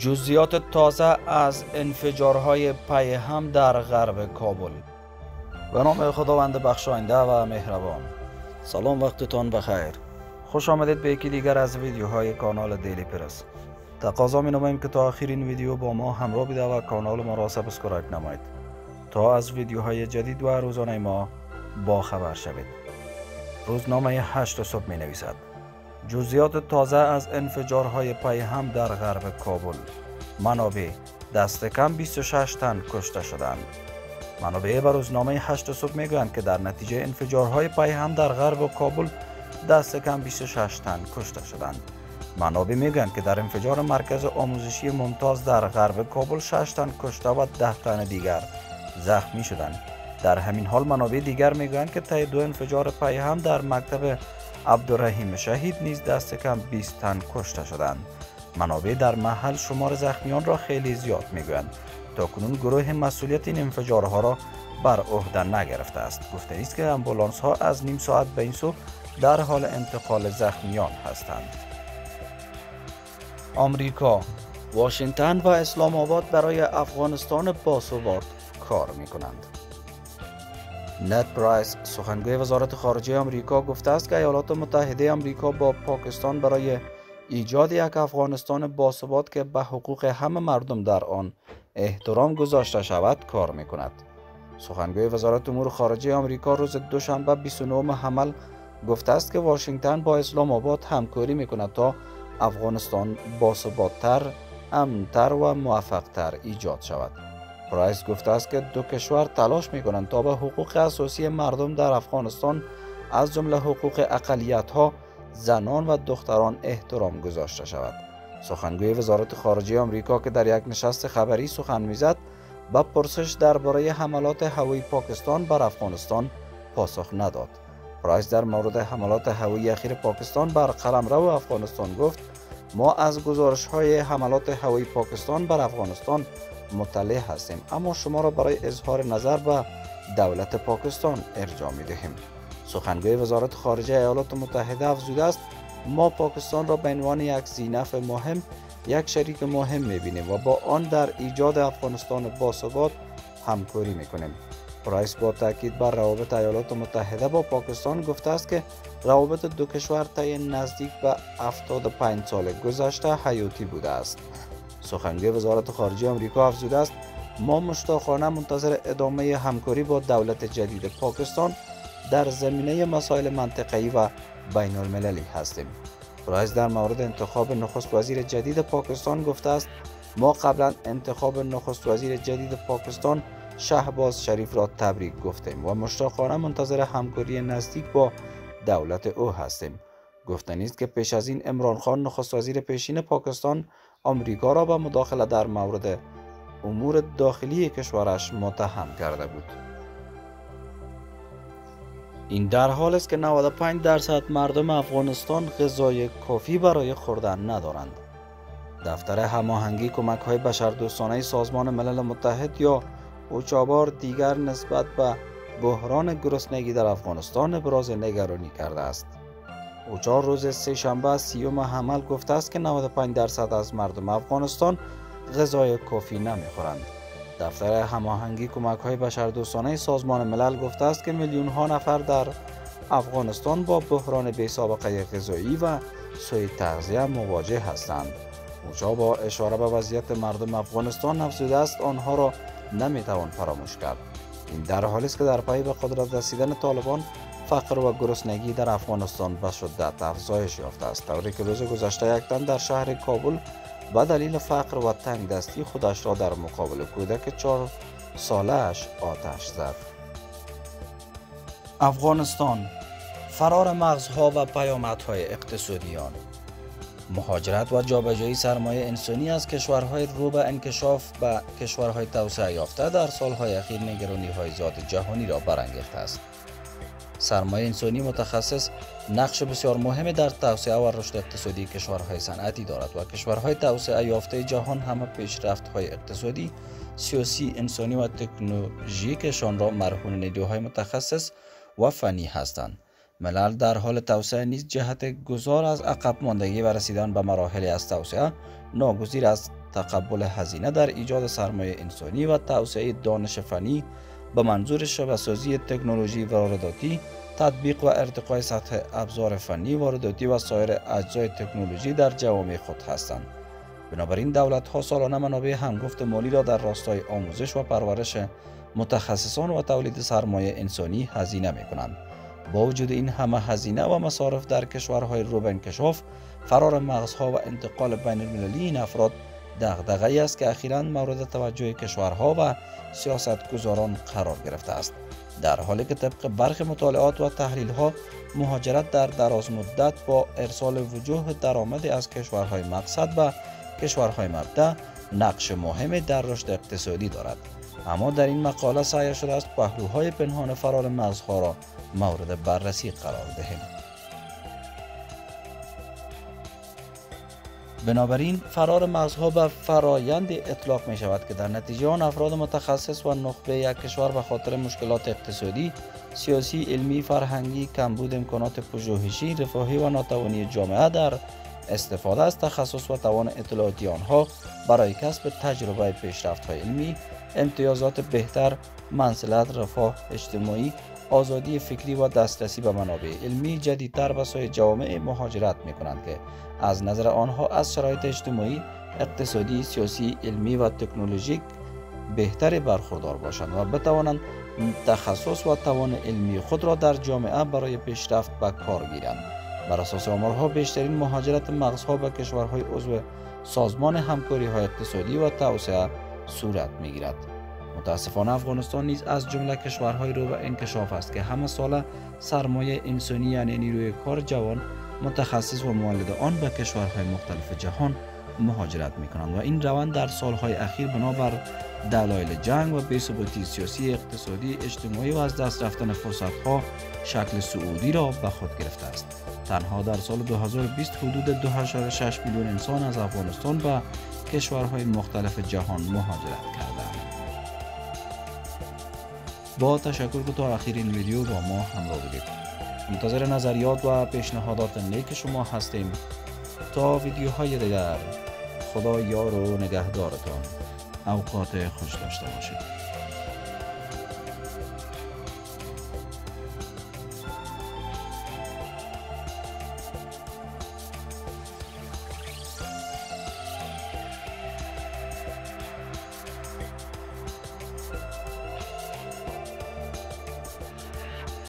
جزیات تازه از انفجارهای پی هم در غرب کابل. به نام خداوند بخشاینده و مهربان. سلام وقتتان بخیر. خوش آمدید به یکی دیگر از ویدیوهای کانال دیلی پرس. تقاضا می نماییم که تا آخرین ویدیو با ما همراه باشید و کانال ما را subscribe نمایید. تا از ویدیوهای جدید و روزانه ما با خبر شوید. روزنامه 8 صبح می نویسد. جزیات تازه از انفجارهای پی هم در غرب کابل. منابع دست کم 26 تن کشته شدند. منابع به روزنامه 8 صبح می‌گویند که در نتیجه انفجارهای پی هم در غرب کابل دست کم 26 تن کشته شدند. منابع می‌گویند که در انفجار مرکز آموزشی ممتاز در غرب کابل 6 تن کشته و 10 تن دیگر زخمی شدند. در همین حال منابع دیگر می‌گویند که طی دو انفجار پی هم در مکتب عبدالرحیم شهید نیز دست کم 20 تن کشته شدند. منابع در محل شمار زخمیان را خیلی زیاد می‌گویند. تا کنون گروه مسئولیت این انفجارها را بر عهده نگرفته است. گفته است که امبولانس ها از نیم ساعت به این سو در حال انتقال زخمیان هستند. آمریکا. واشنگتن و اسلام آباد برای افغانستان باثبات کار می کنند نت پرایس سخنگوی وزارت خارجه آمریکا گفته است که ایالات متحده آمریکا با پاکستان برای ایجاد یک افغانستان باثبات که به حقوق همه مردم در آن احترام گذاشته شود کار می کند. سخنگوی وزارت امور خارجه آمریکا روز دوشنبه 29 حمل گفته است که واشنگتن با اسلام آباد همکاری می کند تا افغانستان باثباتتر، امنتر و موفقتر ایجاد شود. پرایس گفته است که دو کشور تلاش می کنند تا به حقوق اساسی مردم در افغانستان از جمله حقوق اقلیت ها زنان و دختران احترام گذاشته شود. سخنگوی وزارت خارجه آمریکا که در یک نشست خبری سخن می‌زد به پرسش درباره حملات هوایی پاکستان بر افغانستان پاسخ نداد. پرایس در مورد حملات هوایی اخیر پاکستان بر قلمرو افغانستان گفت ما از گزارش های حملات هوایی پاکستان بر افغانستان مطلع هستیم. اما شما را برای اظهار نظر به دولت پاکستان ارجاع می دهیم. سخنگوی وزارت خارجه ایالات متحده افزوده است. ما پاکستان را به عنوان یک زینف مهم یک شریک مهم می بینیم و با آن در ایجاد افغانستان باثبات همکاری می کنیم. پرایس با تاکید بر روابط ایالات متحده با پاکستان گفته است که روابط دو کشور طی نزدیک به 75 سال گذشته حیاتی بوده است. سخنگوی وزارت خارجه آمریکا افزوده است ما مشتاقانه منتظر ادامه همکاری با دولت جدید پاکستان در زمینه مسائل منطقه‌ای و بین المللی هستیم. پرایز در مورد انتخاب نخست وزیر جدید پاکستان گفته است ما قبلا انتخاب نخست وزیر جدید پاکستان شهباز شریف را تبریک گفتیم و مشتاقانه منتظر همکاری نزدیک با دولت او هستیم. گفتنی است که پیش از این امران خان نخست وزیر پیشین پاکستان آمریکا را به مداخله در مورد امور داخلی کشورش متهم کرده بود. این در حال است که 95 درصد مردم افغانستان غذای کافی برای خوردن ندارند. دفتر هماهنگی کمک های بشردوستانه سازمان ملل متحد یا اوچابار دیگر نسبت به بحران گرسنگی در افغانستان ابراز نگرانی کرده است. اوچار روز سه شنبه سیوم حمل گفته است که 95 درصد از مردم افغانستان غذای کافی نمی‌خورند. دفتر هماهنگی کمک های بشردوستانه سازمان ملل گفته است که میلیون ها نفر در افغانستان با بحران بی سابقه غذایی و سوی تغذیه مواجه هستند. اوچا با اشاره به وضعیت مردم افغانستان افزوده است آنها را نمی‌توان فراموش کرد. این در حالی است که در پی به قدرت رسیدن طالبان فقر و گرسنگی در افغانستان به شدت افزایش یافته است. طوری که روز گذشته یک تن در شهر کابل و دلیل فقر و تنگ دستی خودش را در مقابل کودک چهار سالش آتش زد. افغانستان فرار مغزها و پیامدهای اقتصادیان. مهاجرت و جابجایی سرمایه انسانی از کشورهای رو به انکشاف به کشورهای توسعه یافته در سالهای اخیر نگرانی های زیاد جهانی را برانگیخته است سرمایه انسانی متخصص نقش بسیار مهمی در توسعه و رشد اقتصادی کشورهای صنعتی دارد و کشورهای توسعه یافته جهان همه پیشرفت های اقتصادی، سیاسی، انسانی و تکنولوژیکشان را مرهون نیروهای متخصص و فنی هستند. ملل در حال توسعه نیز جهت گذار از عقب ماندگی و رسیدن به مراحل از توسعه ناگزیر از تقبل هزینه در ایجاد سرمایه انسانی و توسعه دانش فنی به منظور شبهسازی تکنولوژی وارداتی تطبیق و ارتقای سطح ابزار فنی وارداتی و سایر اجزای تکنولوژی در جوامع خود هستند. بنابراین دولت ها سالانه منابع همگفت مالی را در راستای آموزش و پرورش متخصصان و تولید سرمایه انسانی هزینه می کنند با وجود این همه هزینه و مصارف در کشورهای رو به انکشاف فرار مغزها و انتقال بین المللی این افراد دغدغه‌ای است که اخیرا مورد توجه کشورها و سیاستگزاران قرار گرفته است. در حالی که طبق برخی مطالعات و تحلیل ها مهاجرت در دراز مدت با ارسال وجوه درآمدی از کشورهای مقصد و کشورهای مبدع نقش مهمی در رشد اقتصادی دارد. اما در این مقاله سعی شده است پهلوهای پنهان فرار مغزها را مورد بررسی قرار دهیم. بنابراین فرار مغزها به فرایند اطلاق می شود که در نتیجه آن افراد متخصص و نخبه یک کشور به خاطر مشکلات اقتصادی، سیاسی، علمی، فرهنگی، کمبود امکانات پژوهشی، رفاهی و ناتوانی جامعه در استفاده از تخصص و توان اطلاعاتی آنها برای کسب تجربه پیشرفت های علمی، امتیازات بهتر، منزلت، رفاه اجتماعی، آزادی فکری و دسترسی به منابع علمی جدیدتر به سوی جوامع مهاجرت می کنند که از نظر آنها از شرایط اجتماعی، اقتصادی، سیاسی، علمی و تکنولوژیک بهتری برخوردار باشند و بتوانند تخصص و توان علمی خود را در جامعه برای پیشرفت به کار گیرند. بر اساس آمارها بیشترین مهاجرت مغزها به کشورهای عضو سازمان همکاری های اقتصادی و توسعه صورت می گیرد. متاسفانه افغانستان نیز از جمله کشورهای رو به انکشاف است که همه ساله سرمایه انسانی یعنی نیروی کار جوان متخصص و مولد آن به کشورهای مختلف جهان مهاجرت می کنند و این روند در سالهای اخیر بنابر دلایل جنگ و بی‌ثباتی سیاسی اقتصادی اجتماعی و از دست رفتن فرصتها شکل سعودی را به خود گرفته است تنها در سال 2020 حدود 2.6 میلیون انسان از افغانستان به کشورهای مختلف جهان مهاجرت کردند. با تشکر که تا اخیر این ویدیو با ما همراه بودید. منتظر نظریات و پیشنهادات نیک شما هستیم. تا ویدیوهای دیگر خدا یار و نگهدارتان. اوقات خوش داشته باشید.